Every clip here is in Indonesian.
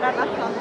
Gracias.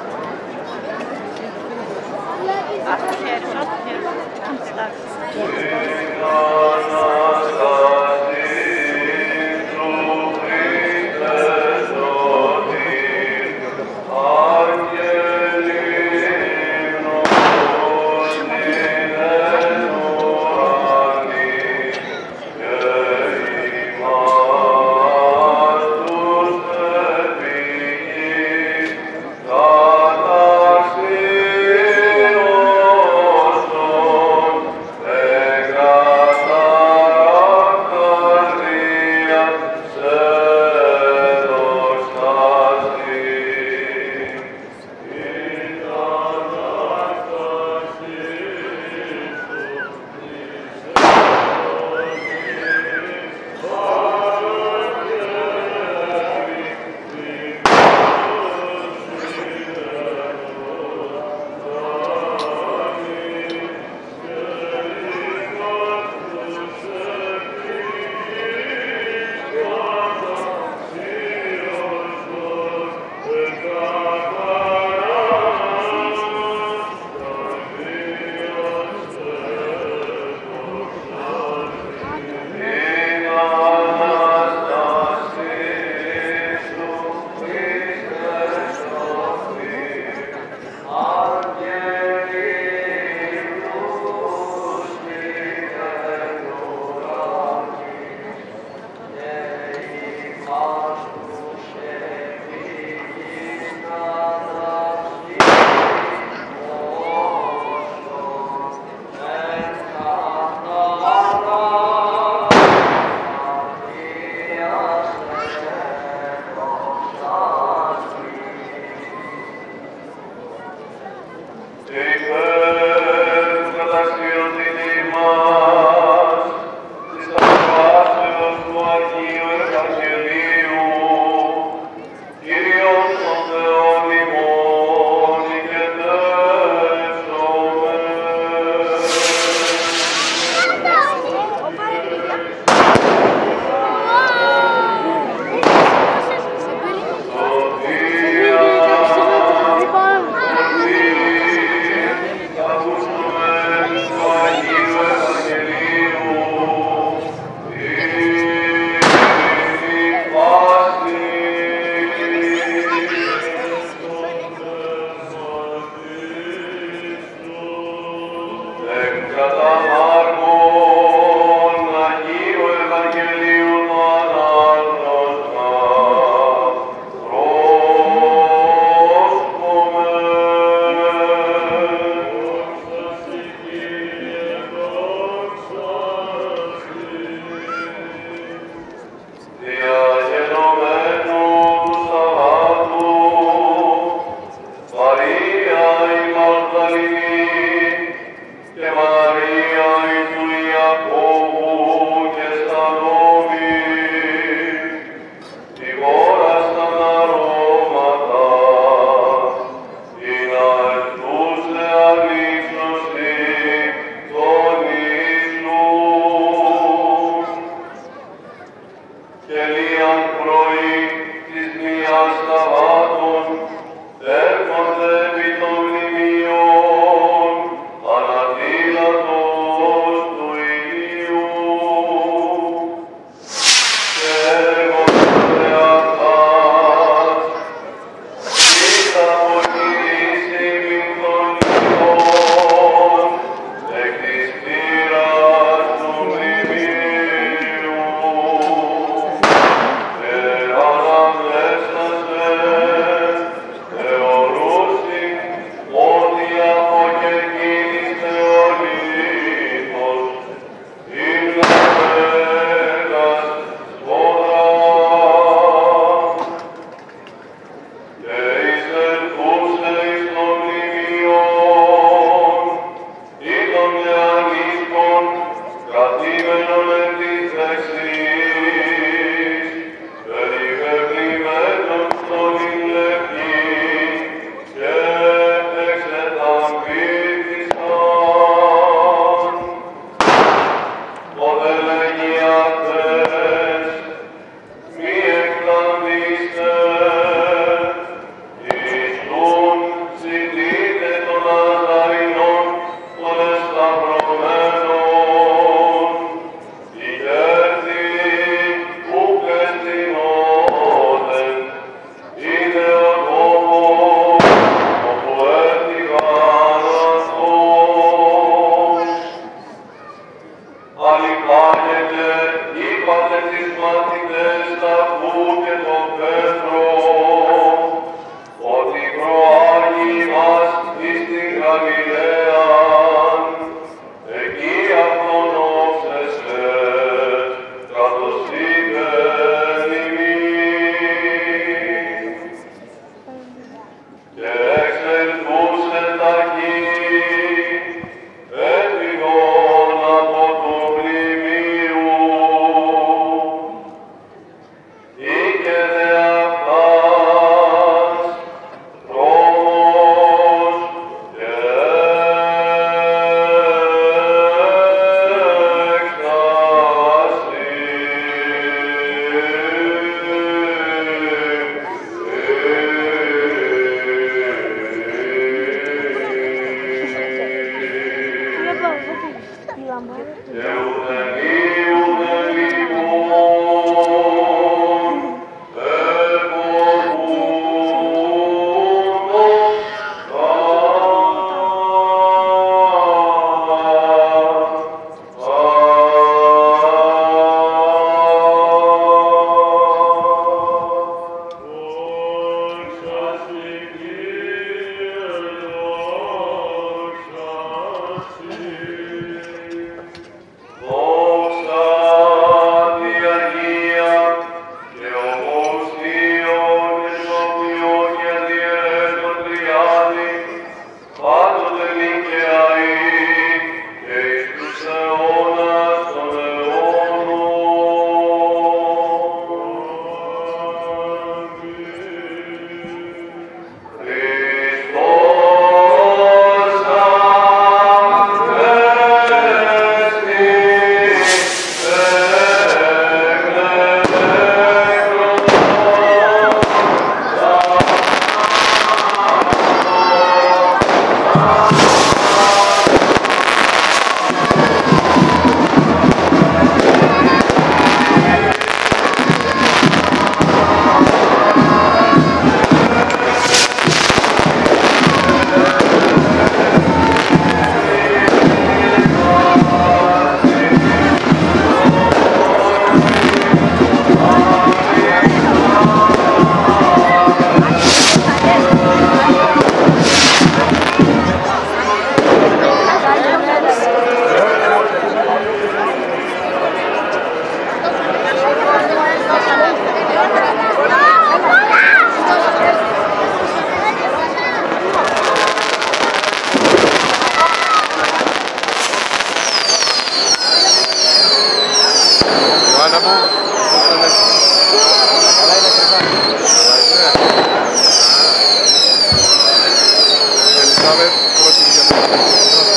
Obrigado.